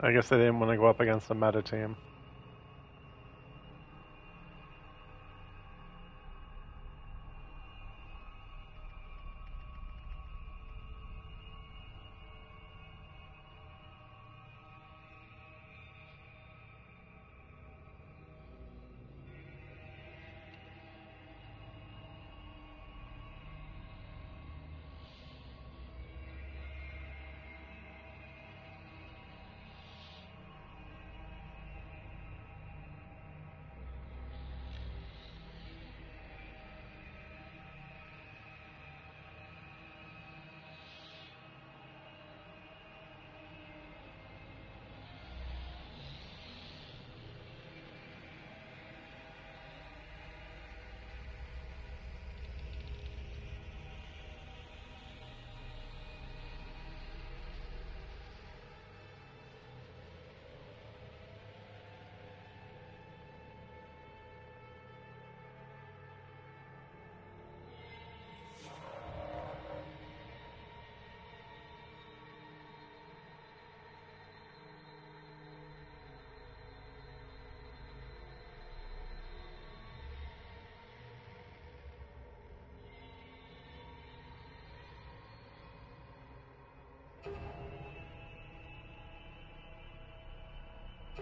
I guess they didn't want to go up against the meta team.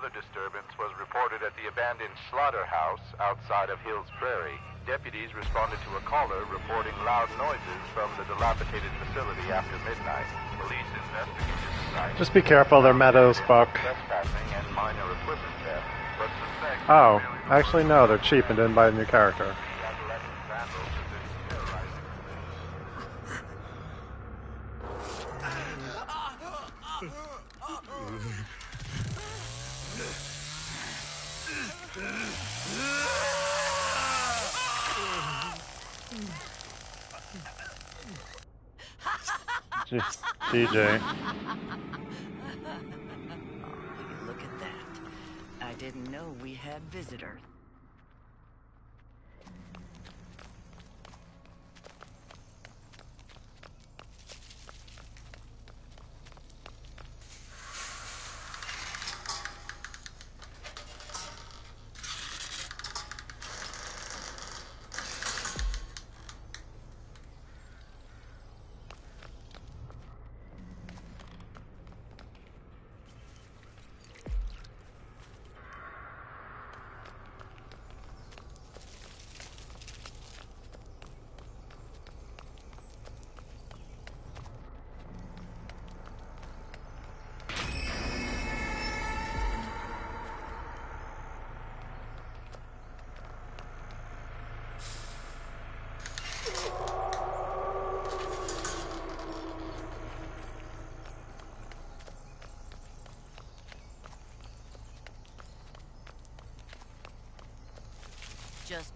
Another disturbance was reported at the abandoned slaughterhouse outside of Hills Prairie. Deputies responded to a caller reporting loud noises from the dilapidated facility after midnight. Police investigated the site. Just be careful, they're meadows, Buck. Trespassing and minor equipment theft, but suspect Oh, actually no, they're cheap and didn't buy a new character. the adolescent vandals have been terrorizing the city. G- DJ.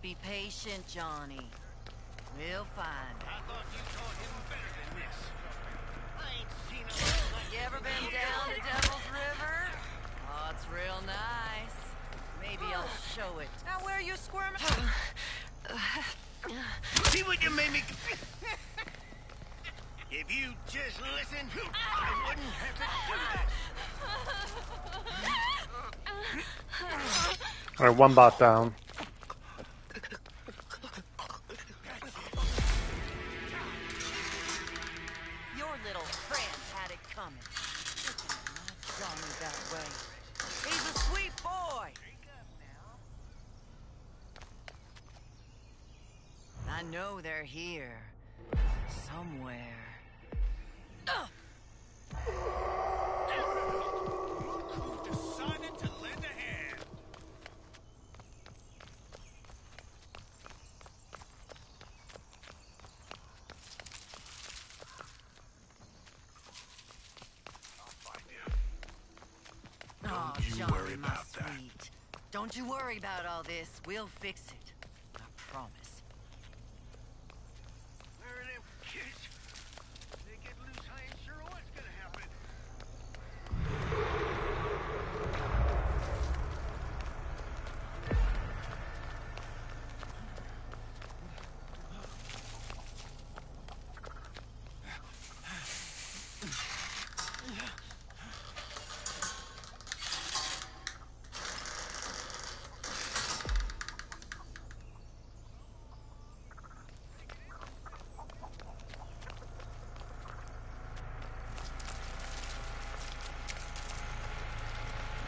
Be patient, Johnny. We'll find it. I thought you taught him better than this. I ain't seen a man like You ever been down the Devil's River? Oh, it's real nice. Maybe I'll show it. Now where are you squirming? See what you made me. if you just listened, I wouldn't have to do this. Alright, one bot down. We'll fix it. I promise. Where are them kids? They get loose, I ain't sure what's gonna happen.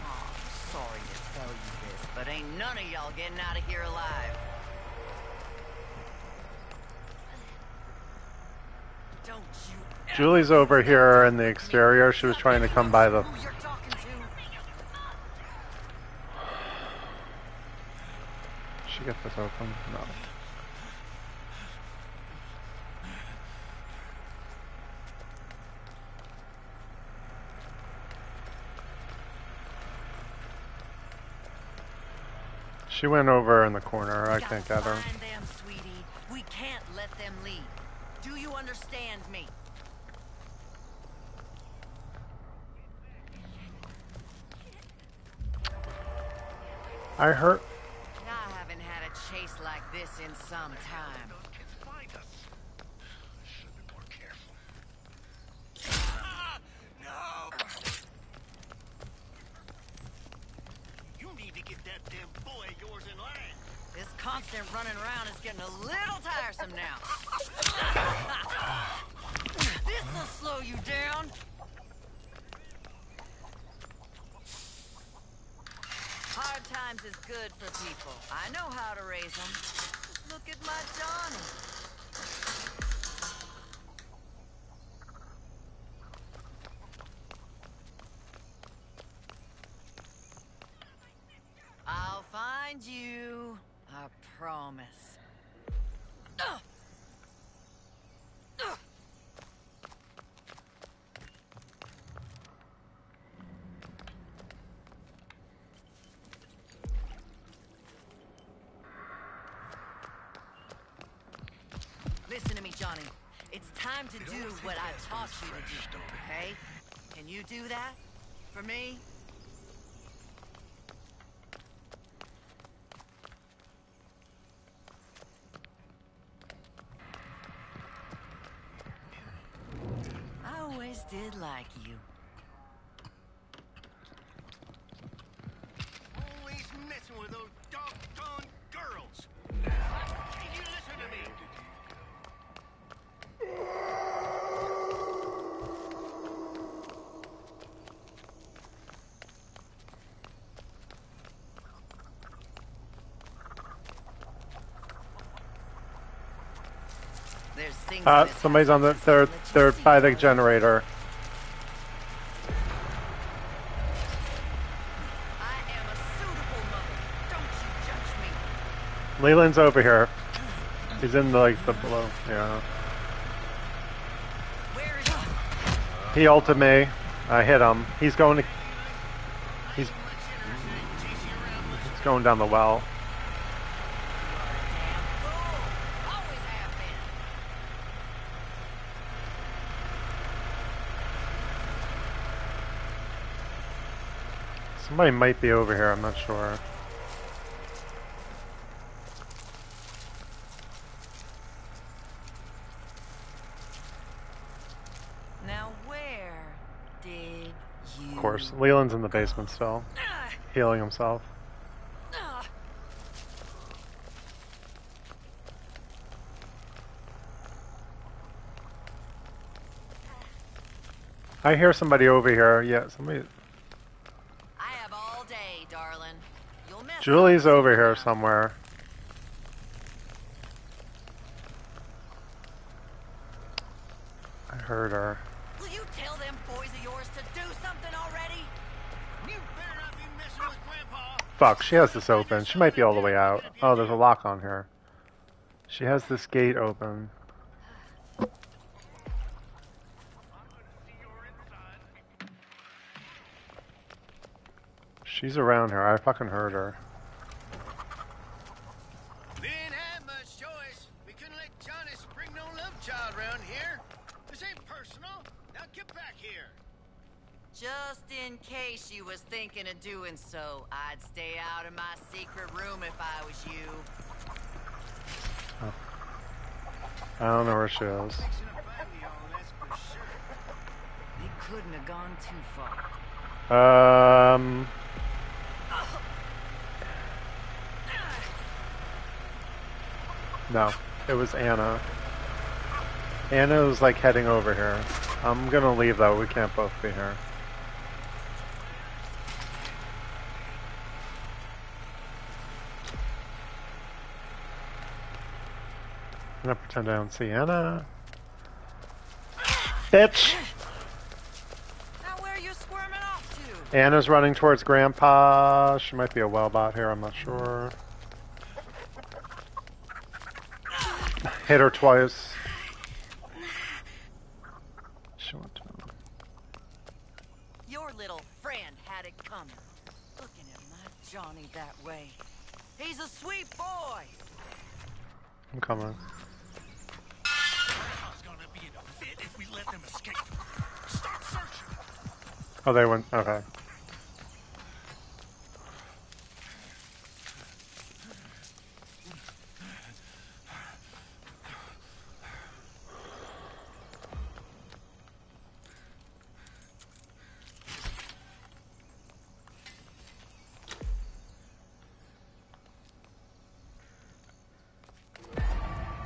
Oh, I'm sorry to tell you this, but ain't none of y'all getting out of here alive. Julie's over here in the exterior. She was trying to come by the. who you're talking to. She get this open? No. She went over in the corner. I can't get her. Them, sweetie. We can't let them leave. Do you understand me? I hurt. I haven't had a chase like this in some time. Those kids find us. Should be more careful. Ah, no! You need to get that damn boy of yours in line. This constant running around is getting a little tiresome now. This'll slow you down. Hard times is good for people. I know how to raise them. Look at my Johnny. I'll find you. I promise. Ugh. Ugh. Listen to me, Johnny. It's time to do what I taught you to do, okay? Can you do that? For me? I always did like you. Always messing with those doggone girls. Can you listen to me? There's things Uh, somebody's on the. they're see by the generator. Leland's over here. He's in the, like the below. Yeah. He? Ulted me. I hit him. He's going to. He's he's going down the well. Somebody might be over here, I'm not sure. Now where did you? Of course. Leland's in the basement still, healing himself. I hear somebody over here. Yeah, somebody. Julie's over here somewhere. I heard her. Will you tell them boys of yours to do something already? You better not be messing with Grandpa. Fuck, she has this open. She might be all the way out. Oh, there's a lock on here. She has this gate open. She's around here. I fucking heard her. Just in case you was thinking of doing so, I'd stay out of my secret room if I was you. I don't know where she is. Fixing to find me all that's for sure. They couldn't have gone too far. Um. No, it was Anna. Anna was like heading over here. I'm gonna leave though. We can't both be here. Gonna pretend I don't see Anna. Bitch! Now where are you squirming off to? Anna's running towards Grandpa. She might be a wellbot here, I'm not sure. Hit her twice. She went to Your little friend had it coming. Looking at my Johnny that way. He's a sweet boy. I'm coming. Them escape. Start searching. Oh, they went. Okay.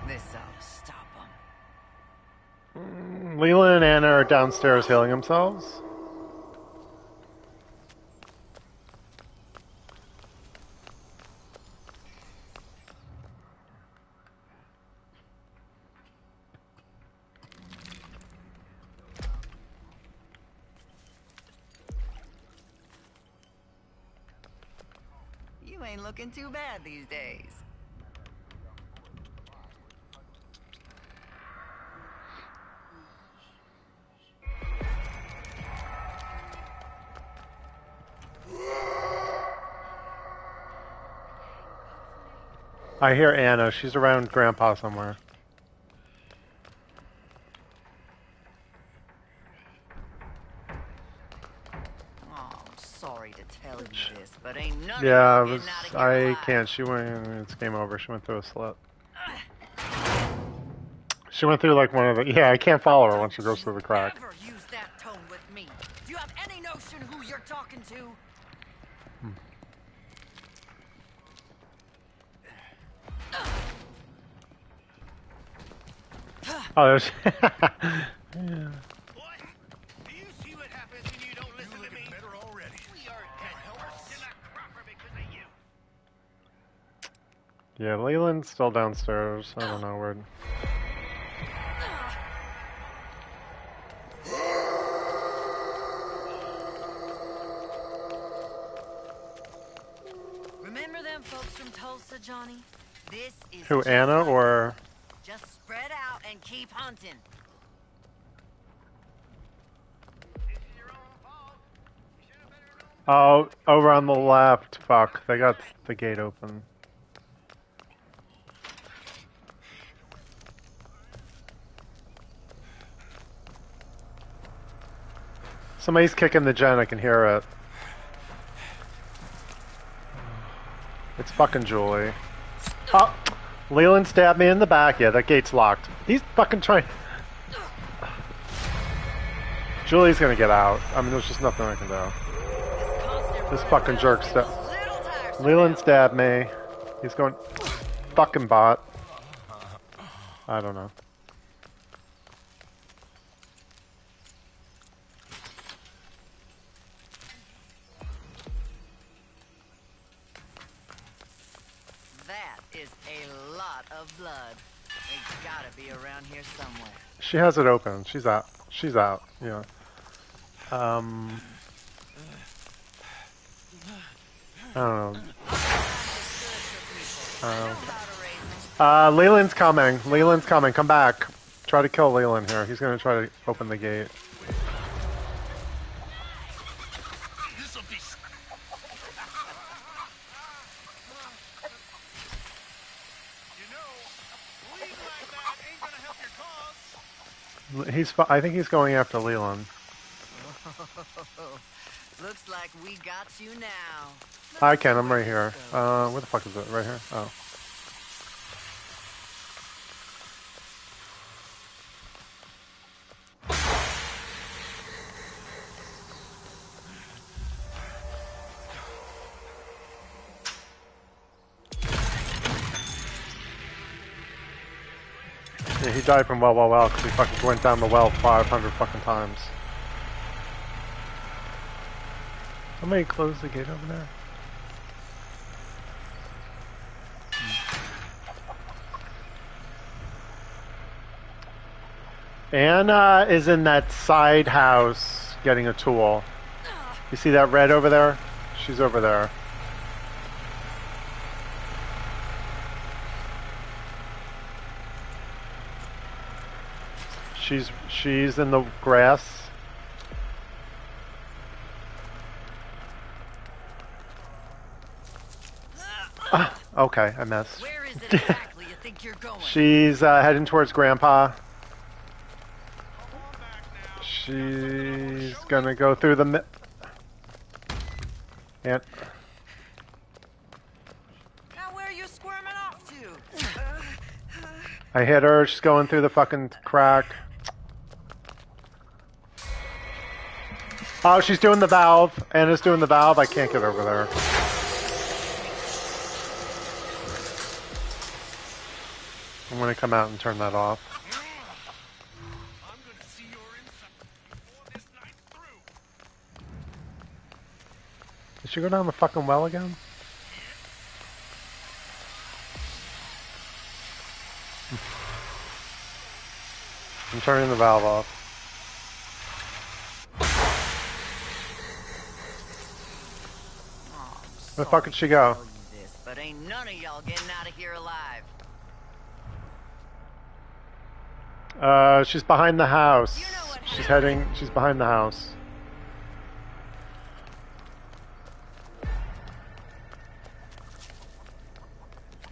This ought to stop him. Leland and Anna are downstairs healing themselves. I hear Anna. She's around Grandpa somewhere. Oh, sorry to tell you this, but ain't none Yeah, was. getting out of I can't. She went. It's game over. She went through a slit. She went through like one of the. Yeah, I can't follow her once she goes through the crack. Never use that tone with me. Do you have any notion who you're talking to? Oh, there's. What? Do you see what happens when you don't listen to me? better already. We are dead horse in a cropper because of you. yeah, Leland's still downstairs. I don't know where. Remember them folks from Tulsa, Johnny? This is Who, Anna or? And keep hunting. Oh, over on the left. Fuck, they got the gate open. Somebody's kicking the gen, I can hear it. It's fucking Julie. Oh, Leland stabbed me in the back. Yeah, that gate's locked. He's fucking trying. Julie's gonna get out. I mean, there's just nothing I can do. This fucking jerk sta- Leland stabbed me. He's going. Fucking bot. I don't know. Here somewhere. She has it open. She's out. She's out. Yeah. Um. I don't know. Uh, Leland's coming. Leland's coming. Come back. Try to kill Leland here. He's gonna try to open the gate. This'll be. s- You know, bleeding like that ain't gonna help your cause. He's. I think he's going after Leland. Looks like we got you now. Hi, Ken. I'm right here. Uh, where the fuck is it? Right here. Oh. Died from well, well, well, because he fucking went down the well 500 fucking times. Somebody close the gate over there. Ana is in that side house getting a tool. You see that red over there? She's over there. She's she's in the grass. Ah, okay, I missed. Where is it exactly you think you're going? She's uh, heading towards Grandpa. Come on back now. She's gonna go through the. Mi- and Now where are you squirming off to? I hit her. She's going through the fucking crack. Oh, she's doing the valve. Ana's doing the valve. I can't get over there. I'm gonna come out and turn that off. Did she go down the fucking well again? I'm turning the valve off. Where the fuck did she go? This, but ain't none of y'all getting out of here alive. Uh, she's behind the house. You know She's heading. She's behind the house.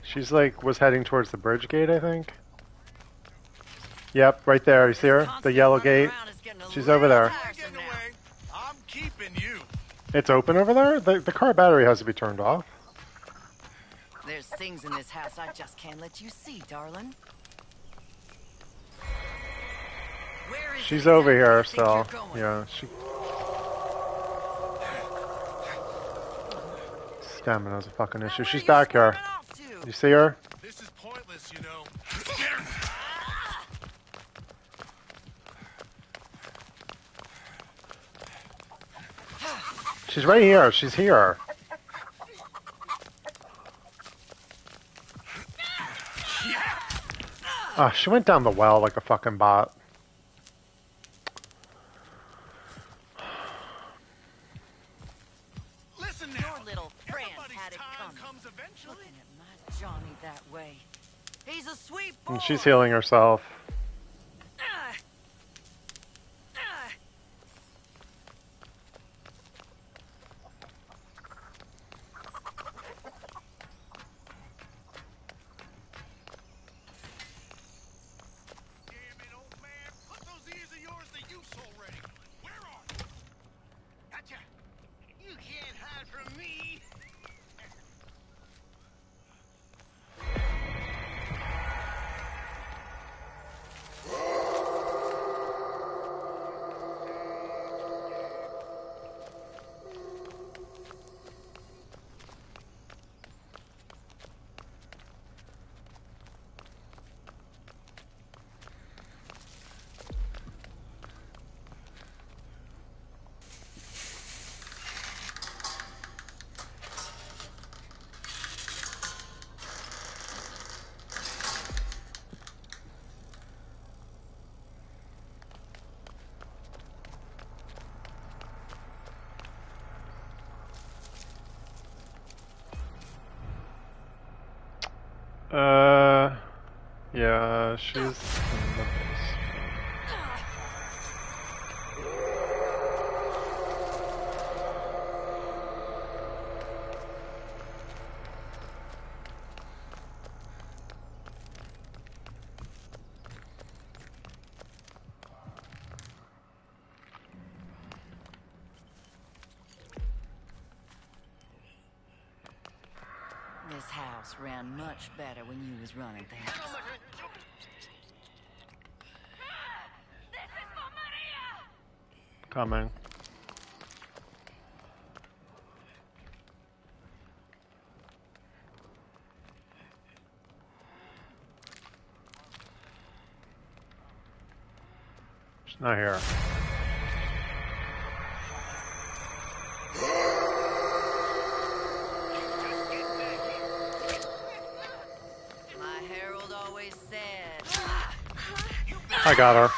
She's like was heading towards the bridge gate, I think. Yep, right there. You see her? The yellow gate. around is getting a She's over there. It's open over there. The the car battery has to be turned off. There's things in this house I just can't let you see, darling. Where is it She's over here, you think so going? yeah. She. Stamina's a fucking issue. where She's back here. squirming off to? You see her? This is pointless, you know. She's right here. She's here. Ah, she went down the well like a fucking bot. Listen Your little friend had it coming. comes eventually. Looking at my Johnny that way. He's a sweet boy. And she's healing herself. Yeah, she's. This house ran much better when you was running things. Coming. She's not here. My herald always said, I got her.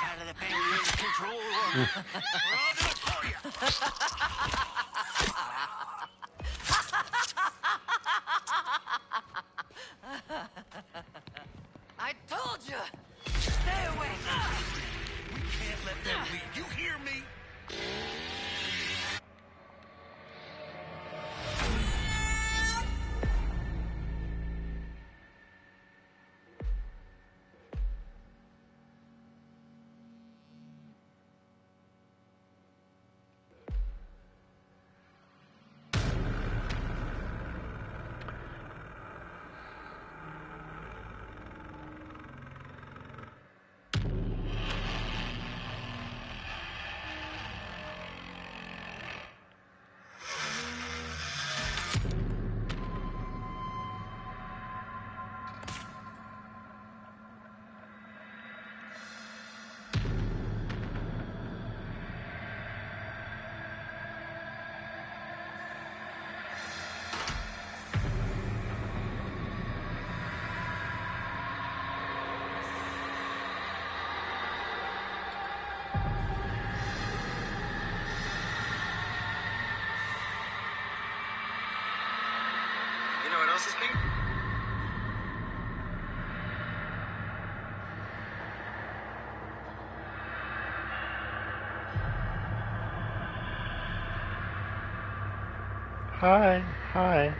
Is pink? Hi, hi.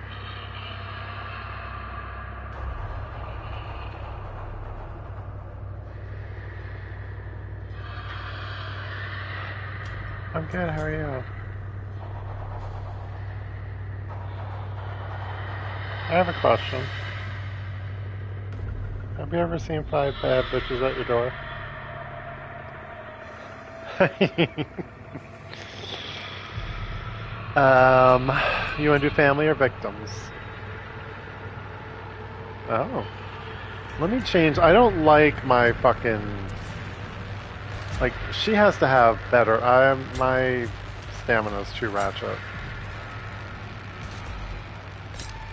I'm good, how are you? I have a question. Have you ever seen five bad bitches at your door? um, you want to do family or victims? Oh. Let me change. I don't like my fucking. Like, she has to have better. I am. My stamina's too ratchet.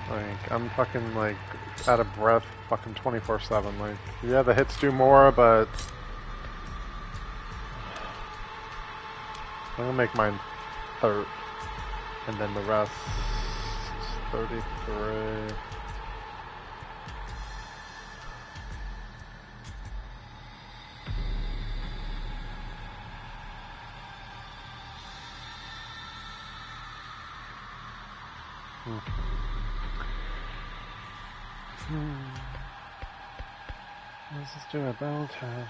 Like, I'm fucking, like, out of breath fucking 24 7. Like, yeah, the hits do more, but. I'm gonna make mine third. And then the rest. 33. Let's just do a bell tag.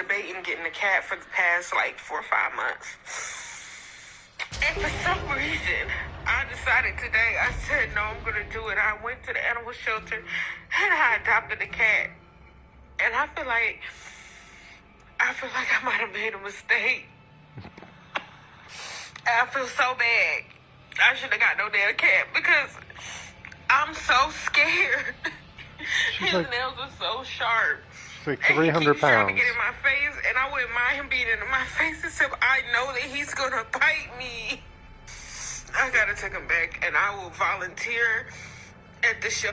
Debating getting a cat for the past like four or five months. And for some reason, I decided today, I said, no, I'm going to do it. I went to the animal shelter and I adopted a cat. And I feel like, I feel like I might have made a mistake. I feel so bad. I should have got no damn cat because I'm so scared. She's His like- nails are so sharp. Like And he 300 keeps trying to pounds. get in my face, and I wouldn't mind him being in my face except I know that he's gonna bite me. I gotta take him back, and I will volunteer at the show.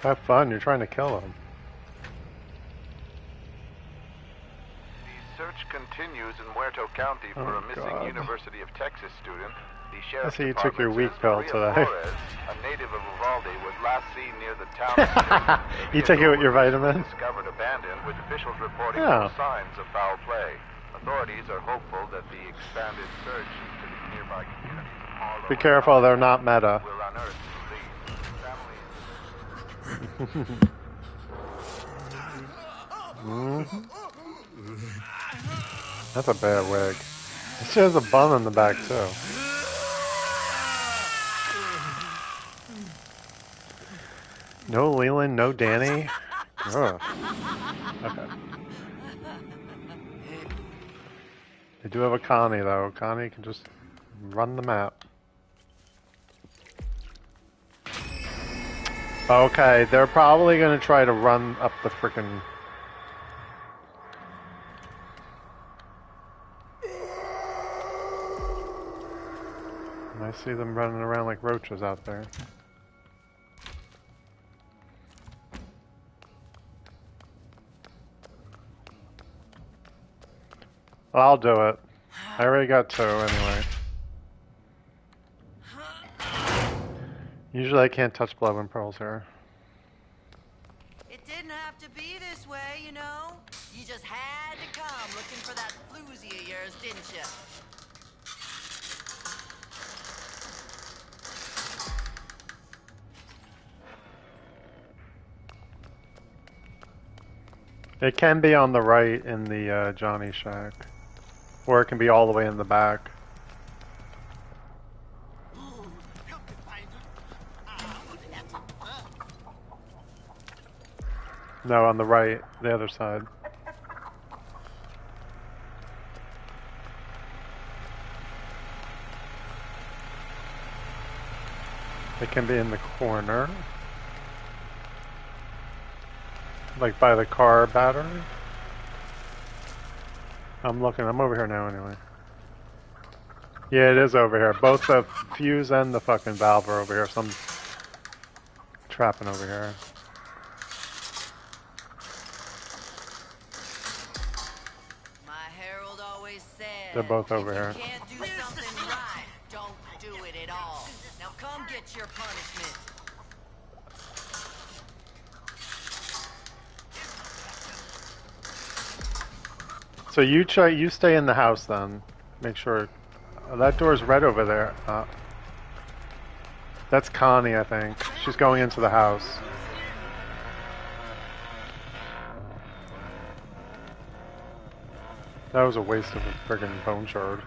Have fun. You're trying to kill him. The search continues in Muerto County for Oh, a missing God. University of Texas student. The I sheriff's see you took your weak pill today. Flores, a native of Uvalde, was last seen near the town. You take it with your vitamin? Discovered abandoned, with officials reporting Oh. no signs of foul play. Authorities are hopeful that the expanded search into the nearby communities Be careful, they're not meta. will unearth the lead. Families That's a bad wig. She has a bun in the back too. No Leland, no Danny. Ugh. Okay. They do have a Connie though. Connie can just run the map. Okay, they're probably gonna try to run up the frickin' I see them running around like roaches out there. I'll do it. I already got two anyway. Usually I can't touch blood and pearls here. It didn't have to be this way, you know? You just had to come looking for that floozy of yours, didn't you? It can be on the right in the uh, Johnny shack. Or it can be all the way in the back. No, on the right, the other side. It can be in the corner. Like by the car battery? I'm looking, I'm over here now anyway. Yeah, it is over here. Both the fuse and the fucking valve are over here. Some trapping over here. Always said. They're both over here. can't do something right, don't do it at all. Now come get your punishment. So you try, you stay in the house then. Make sure uh, that door's red over there. Uh, that's Connie, I think. She's going into the house. That was a waste of a friggin' bone shard.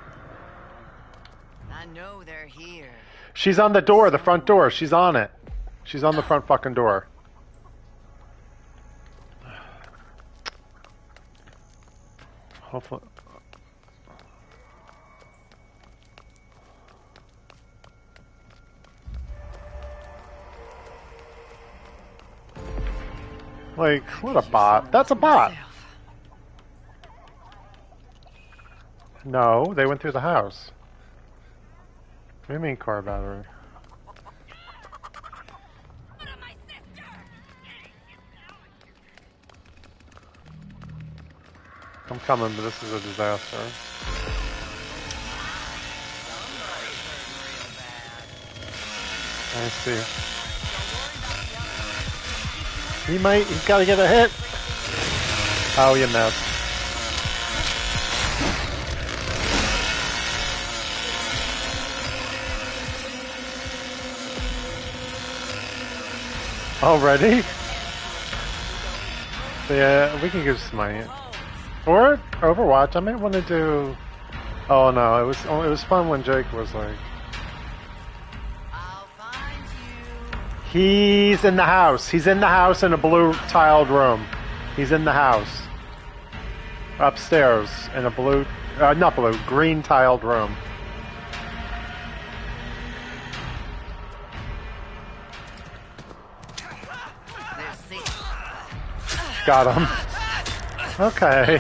I know they're here. She's on the door, the front door. She's on it. She's on the front fucking door. Hopefully. Like, what a bot. That's a bot. No, they went through the house. What do you mean car battery? I'm coming, but this is a disaster. I see. He might, he's gotta get a hit. Oh, you missed. Already? Yeah, we can give Smite. Or Overwatch. I might want to do. Oh no, it was it was fun when Jake was like. He's in the house. He's in the house in a blue tiled room. He's in the house. Upstairs in a blue, uh, not blue, green tiled room. Got him. Okay.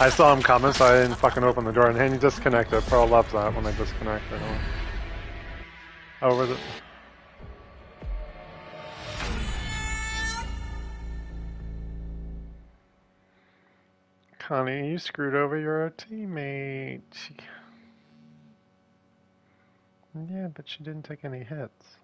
I saw him coming, so I didn't fucking open the door, and he disconnected. Pearl loves that when they disconnect. Oh, was it? Connie, you screwed over your teammate. Yeah, but she didn't take any hits.